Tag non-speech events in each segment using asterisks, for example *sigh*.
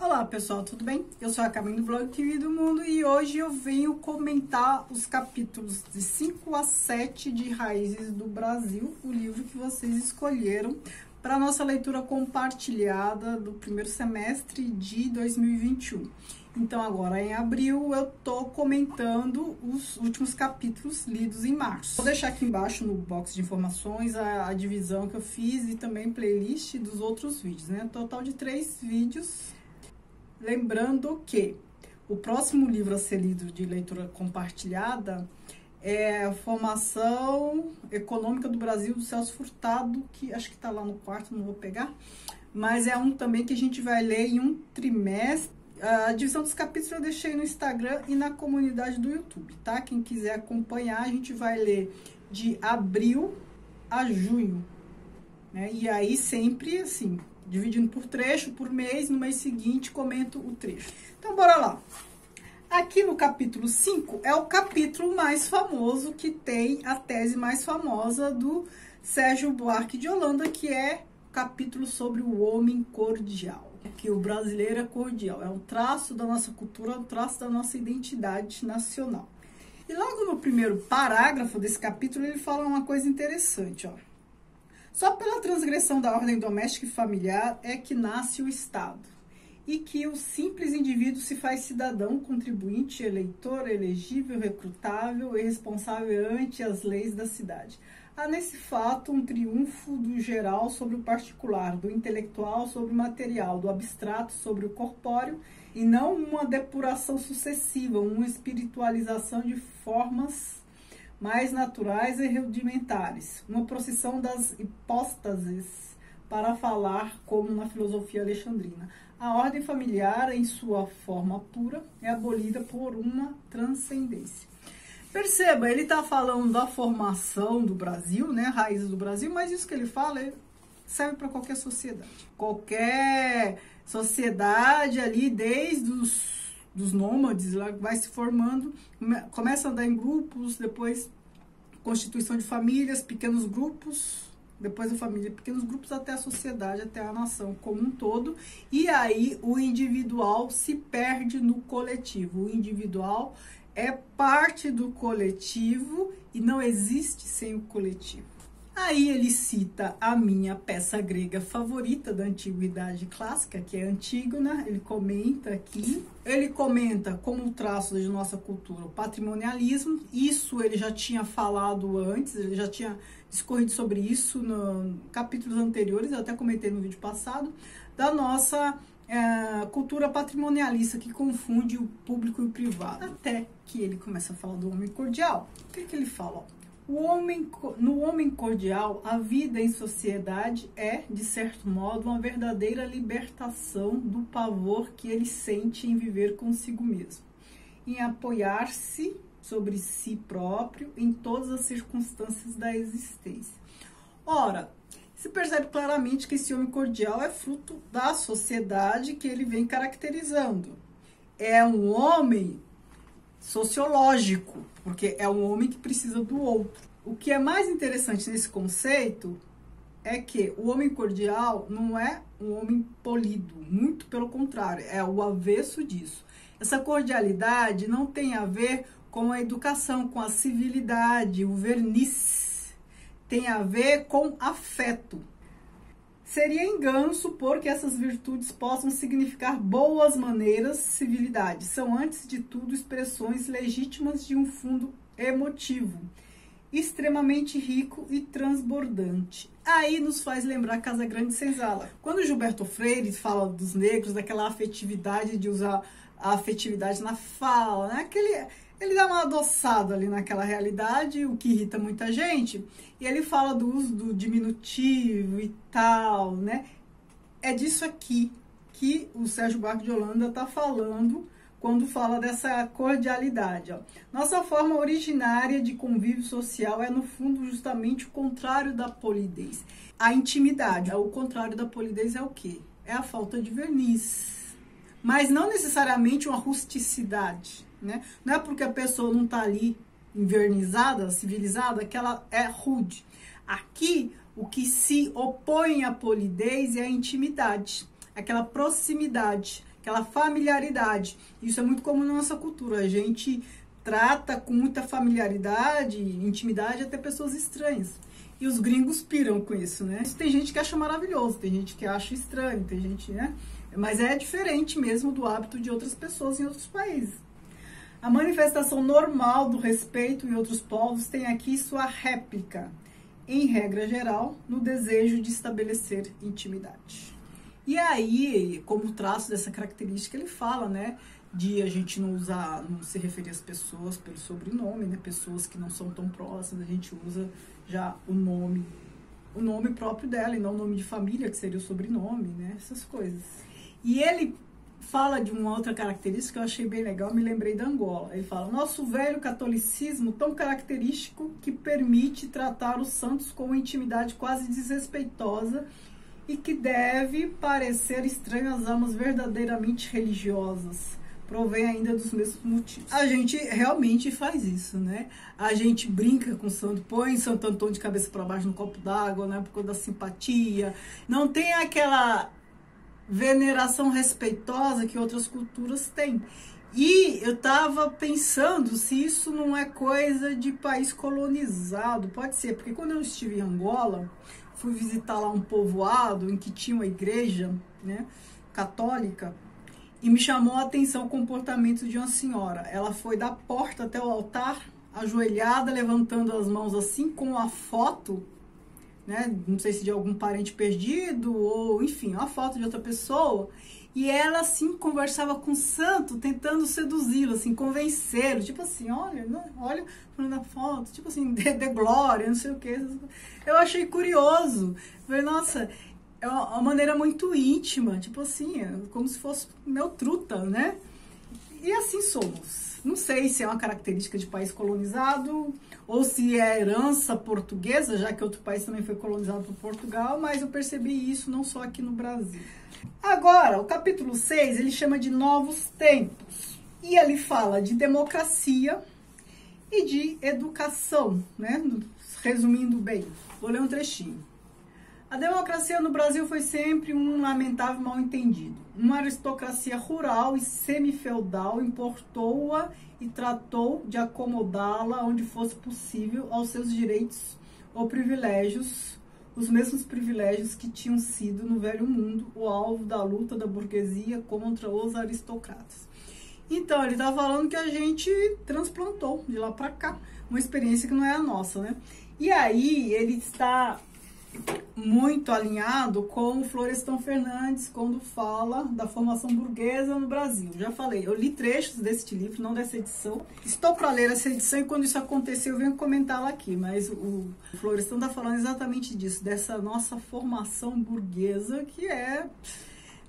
Olá pessoal, tudo bem? Eu sou a Caminho do Blog TV do Mundo e hoje eu venho comentar os capítulos de 5 a 7 de Raízes do Brasil, o livro que vocês escolheram para nossa leitura compartilhada do primeiro semestre de 2021. Então, agora em abril, eu tô comentando os últimos capítulos lidos em março. Vou deixar aqui embaixo no box de informações a, a divisão que eu fiz e também playlist dos outros vídeos, né? Total de três vídeos Lembrando que o próximo livro a ser lido de leitura compartilhada é Formação Econômica do Brasil do Celso Furtado, que acho que está lá no quarto, não vou pegar, mas é um também que a gente vai ler em um trimestre. A divisão dos capítulos eu deixei no Instagram e na comunidade do YouTube, tá? Quem quiser acompanhar, a gente vai ler de abril a junho, né? E aí sempre assim, dividindo por trecho, por mês, no mês seguinte comento o trecho. Então, bora lá. Aqui no capítulo 5 é o capítulo mais famoso que tem a tese mais famosa do Sérgio Buarque de Holanda, que é o capítulo sobre o homem cordial. Que o brasileiro é cordial, é um traço da nossa cultura, um traço da nossa identidade nacional. E logo no primeiro parágrafo desse capítulo ele fala uma coisa interessante, ó. Só pela transgressão da ordem doméstica e familiar é que nasce o Estado e que o simples indivíduo se faz cidadão, contribuinte, eleitor, elegível, recrutável e responsável ante as leis da cidade. Há nesse fato um triunfo do geral sobre o particular, do intelectual sobre o material, do abstrato sobre o corpóreo, e não uma depuração sucessiva, uma espiritualização de formas mais naturais e rudimentares, uma procissão das hipóstases para falar como na filosofia alexandrina. A ordem familiar, em sua forma pura, é abolida por uma transcendência. Perceba, ele está falando da formação do Brasil, né, raízes do Brasil, mas isso que ele fala serve para qualquer sociedade. Qualquer sociedade ali, desde os dos nômades, lá vai se formando, começa a andar em grupos, depois constituição de famílias, pequenos grupos, depois a família, pequenos grupos até a sociedade, até a nação como um todo, e aí o individual se perde no coletivo. O individual é parte do coletivo e não existe sem o coletivo. Aí ele cita a minha peça grega favorita da antiguidade clássica, que é Antígona. Ele comenta aqui. Ele comenta como traço de nossa cultura o patrimonialismo. Isso ele já tinha falado antes, ele já tinha discorrido sobre isso no capítulos anteriores, eu até comentei no vídeo passado, da nossa é, cultura patrimonialista que confunde o público e o privado. Até que ele começa a falar do homem cordial. O que, que ele fala? Homem, no homem cordial, a vida em sociedade é, de certo modo, uma verdadeira libertação do pavor que ele sente em viver consigo mesmo, em apoiar-se sobre si próprio em todas as circunstâncias da existência. Ora, se percebe claramente que esse homem cordial é fruto da sociedade que ele vem caracterizando. É um homem sociológico, porque é um homem que precisa do outro. O que é mais interessante nesse conceito é que o homem cordial não é um homem polido, muito pelo contrário, é o avesso disso. Essa cordialidade não tem a ver com a educação, com a civilidade, o verniz. Tem a ver com afeto. Seria engano supor que essas virtudes possam significar boas maneiras, civilidade. São, antes de tudo, expressões legítimas de um fundo emotivo, extremamente rico e transbordante. Aí nos faz lembrar Casa Grande Senzala. Quando Gilberto Freire fala dos negros, daquela afetividade de usar a afetividade na fala, né? Aquele ele dá uma adoçada ali naquela realidade, o que irrita muita gente, e ele fala do uso do diminutivo e tal, né? É disso aqui que o Sérgio Buarque de Holanda está falando quando fala dessa cordialidade. Ó. Nossa forma originária de convívio social é, no fundo, justamente o contrário da polidez. A intimidade. O contrário da polidez é o quê? É a falta de verniz. Mas não necessariamente uma rusticidade né? Não é porque a pessoa não está ali invernizada, civilizada, que ela é rude. Aqui, o que se opõe à polidez é a intimidade, aquela proximidade aquela familiaridade. Isso é muito comum na nossa cultura. A gente trata com muita familiaridade, intimidade até pessoas estranhas. E os gringos piram com isso, né? Tem gente que acha maravilhoso, tem gente que acha estranho, tem gente, né? Mas é diferente mesmo do hábito de outras pessoas em outros países. A manifestação normal do respeito em outros povos tem aqui sua réplica, em regra geral, no desejo de estabelecer intimidade. E aí, como traço dessa característica, ele fala, né, de a gente não usar, não se referir às pessoas pelo sobrenome, né, pessoas que não são tão próximas, a gente usa já o nome, o nome próprio dela e não o nome de família, que seria o sobrenome, né, essas coisas. E ele fala de uma outra característica que eu achei bem legal, me lembrei da Angola. Ele fala: nosso velho catolicismo tão característico que permite tratar os santos com intimidade quase desrespeitosa e que deve parecer estranho às almas verdadeiramente religiosas. Provém ainda dos mesmos motivos. A gente realmente faz isso, né? A gente brinca com o santo, põe Santo Antônio de cabeça para baixo no copo d'água, né? Por conta da simpatia. Não tem aquela veneração respeitosa que outras culturas têm. E eu estava pensando se isso não é coisa de país colonizado. Pode ser, porque quando eu estive em Angola, fui visitar lá um povoado em que tinha uma igreja né, católica e me chamou a atenção o comportamento de uma senhora. Ela foi da porta até o altar, ajoelhada, levantando as mãos assim, com a foto né? Não sei se de algum parente perdido ou, enfim, uma foto de outra pessoa. E ela, assim, conversava com o santo, tentando seduzi-lo, assim, convencê-lo. Tipo assim, olha, não, olha na foto, tipo assim, *laughs* de, de, glória, não sei o quê. Eu achei curioso. Falei, nossa, é uma maneira muito íntima, tipo assim, é como se fosse meu truta, né? E assim somos. Não sei se é uma característica de país colonizado ou se é herança portuguesa, já que outro país também foi colonizado por Portugal, mas eu percebi isso não só aqui no Brasil. Agora, o capítulo 6, ele chama de Novos Tempos. E ele fala de democracia e de educação, né? Resumindo bem, vou ler um trechinho. A democracia no Brasil foi sempre um lamentável mal-entendido. Uma aristocracia rural e semi-feudal importou-a e tratou de acomodá-la onde fosse possível aos seus direitos ou privilégios, os mesmos privilégios que tinham sido no Velho Mundo o alvo da luta da burguesia contra os aristocratas. Então, ele está falando que a gente transplantou de lá para cá uma experiência que não é a nossa, né? E aí ele está muito alinhado com o Florestan Fernandes quando fala da formação burguesa no Brasil. Já falei, eu li trechos deste livro, não dessa edição. Estou para ler essa edição e quando isso acontecer eu venho comentá-la aqui, mas o Florestan está falando exatamente disso, dessa nossa formação burguesa que é,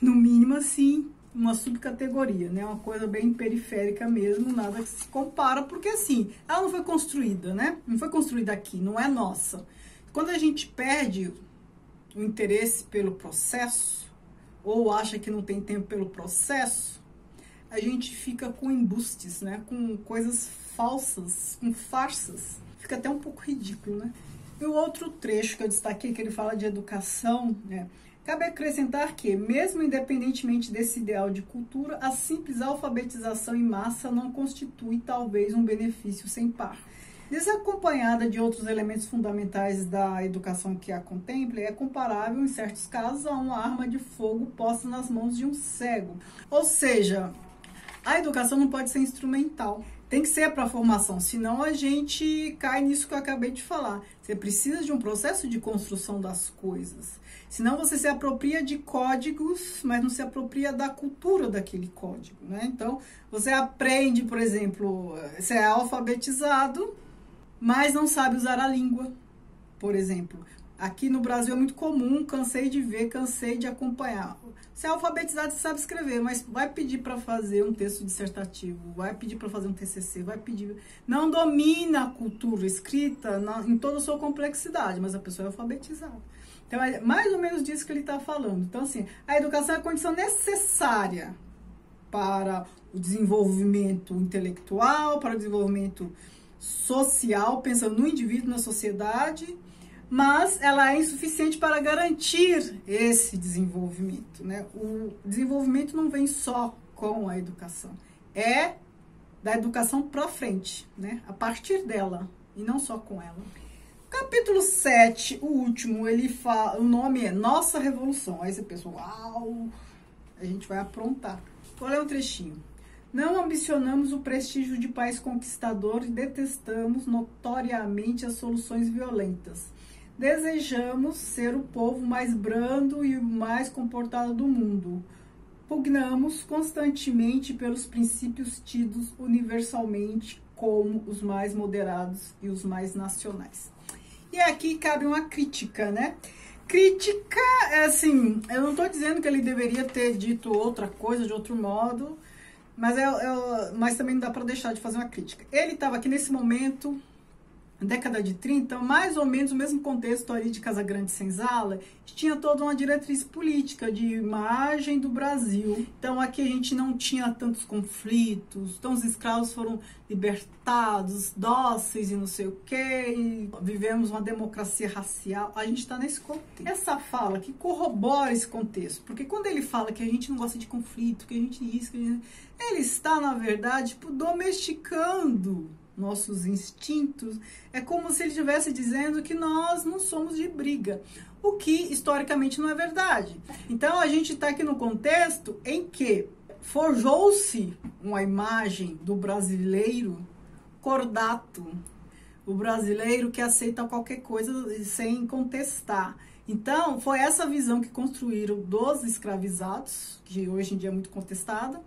no mínimo assim, uma subcategoria, né? Uma coisa bem periférica mesmo, nada que se compara, porque assim, ela não foi construída, né? Não foi construída aqui, não é nossa. Quando a gente perde o interesse pelo processo, ou acha que não tem tempo pelo processo, a gente fica com embustes, né? Com coisas falsas, com farsas. Fica até um pouco ridículo, né? E o outro trecho que eu destaquei, que ele fala de educação, né? Cabe acrescentar que, mesmo independentemente desse ideal de cultura, a simples alfabetização em massa não constitui talvez um benefício sem par. Desacompanhada de outros elementos fundamentais da educação que a contemple, é comparável, em certos casos, a uma arma de fogo posta nas mãos de um cego. Ou seja, a educação não pode ser instrumental. Tem que ser para formação, senão a gente cai nisso que eu acabei de falar. Você precisa de um processo de construção das coisas. Senão você se apropria de códigos, mas não se apropria da cultura daquele código. Né? Então, você aprende, por exemplo, você é alfabetizado, mas não sabe usar a língua, por exemplo. Aqui no Brasil é muito comum, cansei de ver, cansei de acompanhar. Você é alfabetizado, sabe escrever, mas vai pedir para fazer um texto dissertativo, vai pedir para fazer um TCC, vai pedir. Não domina a cultura escrita na, em toda a sua complexidade, mas a pessoa é alfabetizada. Então é mais ou menos disso que ele está falando. Então, assim, a educação é a condição necessária para o desenvolvimento intelectual, para o desenvolvimento social, pensando no indivíduo, na sociedade, mas ela é insuficiente para garantir esse desenvolvimento. Né? O desenvolvimento não vem só com a educação, é da educação para frente, né? a partir dela, e não só com ela. Capítulo 7, o último, ele fala, o nome é Nossa Revolução. Aí você pensa, uau, a gente vai aprontar. Qual é o trechinho? Não ambicionamos o prestígio de país conquistador e detestamos notoriamente as soluções violentas. Desejamos ser o povo mais brando e mais comportado do mundo. Pugnamos constantemente pelos princípios tidos universalmente como os mais moderados e os mais nacionais. E aqui cabe uma crítica, né? Crítica, é assim, eu não estou dizendo que ele deveria ter dito outra coisa de outro modo, mas, é, é mas também não dá para deixar de fazer uma crítica. Ele estava aqui nesse momento década de 30, mais ou menos o mesmo contexto ali de Casa Grande Senzala, tinha toda uma diretriz política de imagem do Brasil. Então aqui a gente não tinha tantos conflitos, então os escravos foram libertados, dóceis e não sei o que, vivemos uma democracia racial. A gente está nesse contexto. Essa fala que corrobora esse contexto, porque quando ele fala que a gente não gosta de conflito, que a gente isso, que a gente... ele está na verdade tipo, domesticando nossos instintos, é como se ele estivesse dizendo que nós não somos de briga, o que historicamente não é verdade. Então a gente está aqui no contexto em que forjou-se uma imagem do brasileiro cordato, o brasileiro que aceita qualquer coisa sem contestar. Então, foi essa visão que construíram dos escravizados, que hoje em dia é muito contestada,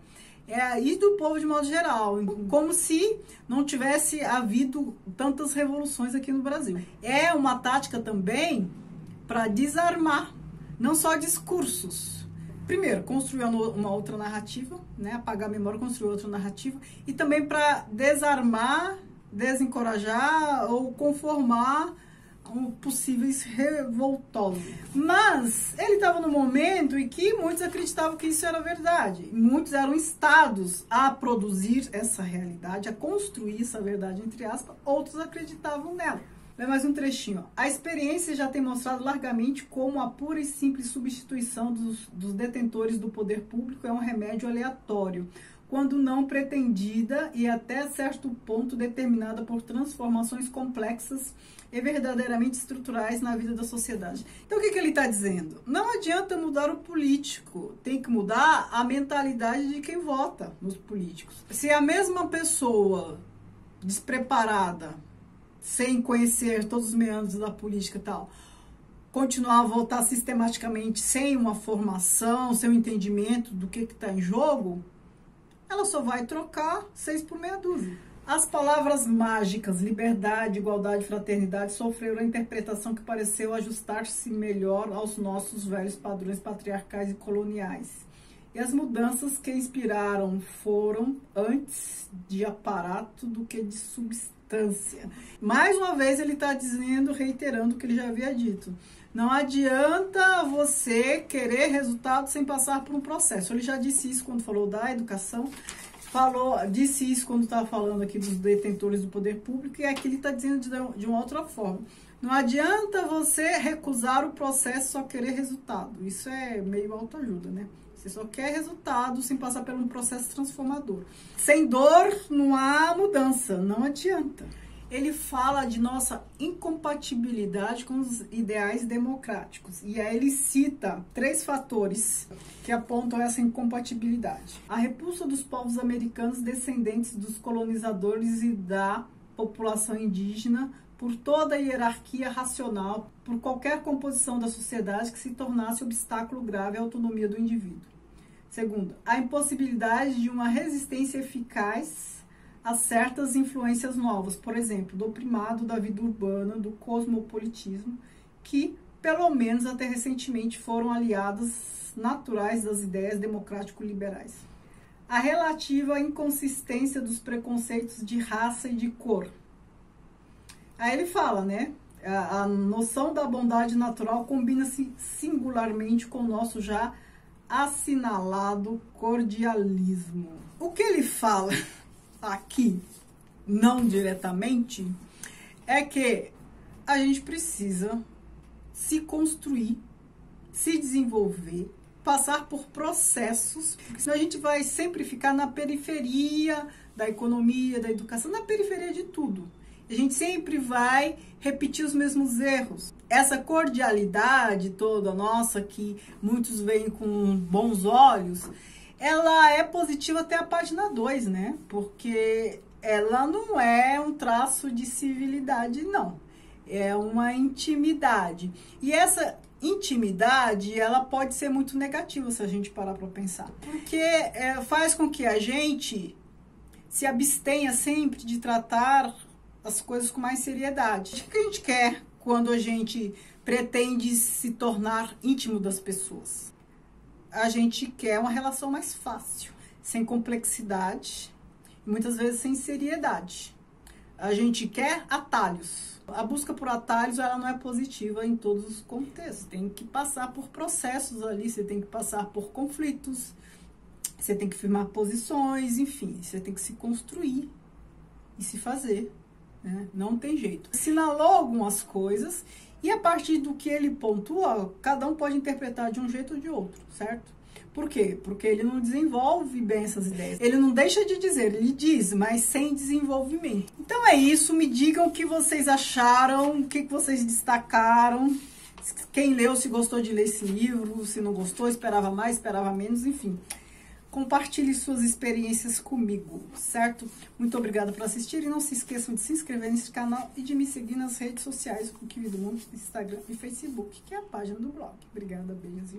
é, e do povo de modo geral, como se não tivesse havido tantas revoluções aqui no Brasil. É uma tática também para desarmar, não só discursos. Primeiro, construir uma outra narrativa, né? apagar a memória, construir outra narrativa, e também para desarmar, desencorajar ou conformar possíveis revoltosos. Mas ele estava no momento em que muitos acreditavam que isso era verdade. Muitos eram estados a produzir essa realidade, a construir essa verdade, entre aspas. Outros acreditavam nela. Vê mais um trechinho. A experiência já tem mostrado largamente como a pura e simples substituição dos, dos detentores do poder público é um remédio aleatório quando não pretendida e até certo ponto determinada por transformações complexas e verdadeiramente estruturais na vida da sociedade. Então, o que, que ele está dizendo? Não adianta mudar o político, tem que mudar a mentalidade de quem vota nos políticos. Se a mesma pessoa despreparada, sem conhecer todos os meandros da política e tal, continuar a votar sistematicamente sem uma formação, sem um entendimento do que está em jogo, ela só vai trocar seis por meia dúzia. As palavras mágicas liberdade, igualdade, fraternidade sofreram a interpretação que pareceu ajustar-se melhor aos nossos velhos padrões patriarcais e coloniais. E as mudanças que inspiraram foram antes de aparato do que de substância. Mais uma vez ele está dizendo, reiterando o que ele já havia dito. Não adianta você querer resultado sem passar por um processo. Ele já disse isso quando falou da educação falou, disse isso quando estava falando aqui dos detentores do poder público, e aqui ele está dizendo de, de uma outra forma. Não adianta você recusar o processo só querer resultado. Isso é meio autoajuda, né? Você só quer resultado sem passar por um processo transformador. Sem dor não há mudança, não adianta ele fala de nossa incompatibilidade com os ideais democráticos. E aí ele cita três fatores que apontam essa incompatibilidade: a repulsa dos povos americanos descendentes dos colonizadores e da população indígena por toda a hierarquia racional, por qualquer composição da sociedade que se tornasse obstáculo grave à autonomia do indivíduo. Segundo, a impossibilidade de uma resistência eficaz a certas influências novas, por exemplo, do primado da vida urbana, do cosmopolitismo, que, pelo menos até recentemente, foram aliadas naturais das ideias democrático-liberais. A relativa inconsistência dos preconceitos de raça e de cor. Aí ele fala, né? A, a noção da bondade natural combina-se singularmente com o nosso já assinalado cordialismo. O que ele fala? *laughs* aqui, não diretamente, é que a gente precisa se construir, se desenvolver, passar por processos, senão a gente vai sempre ficar na periferia da economia, da educação, na periferia de tudo. A gente sempre vai repetir os mesmos erros. Essa cordialidade toda nossa, que muitos veem com bons olhos, ela é positiva até a página 2, né? Porque ela não é um traço de civilidade, não. É uma intimidade. E essa intimidade, ela pode ser muito negativa se a gente parar para pensar. Porque é, faz com que a gente se abstenha sempre de tratar as coisas com mais seriedade. O que a gente quer quando a gente pretende se tornar íntimo das pessoas? A gente quer uma relação mais fácil, sem complexidade, muitas vezes sem seriedade. A gente quer atalhos. A busca por atalhos ela não é positiva em todos os contextos. Tem que passar por processos ali, você tem que passar por conflitos, você tem que firmar posições, enfim, você tem que se construir e se fazer né? Não tem jeito. Assinalou algumas coisas e a partir do que ele pontua, cada um pode interpretar de um jeito ou de outro, certo? Por quê? Porque ele não desenvolve bem essas ideias. Ele não deixa de dizer, ele diz, mas sem desenvolvimento. Então é isso, me digam o que vocês acharam, o que vocês destacaram. Quem leu, se gostou de ler esse livro, se não gostou, esperava mais, esperava menos, enfim compartilhe suas experiências comigo, certo? Muito obrigada por assistir e não se esqueçam de se inscrever nesse canal e de me seguir nas redes sociais, o do Mundo, Instagram e Facebook, que é a página do blog. Obrigada, beijos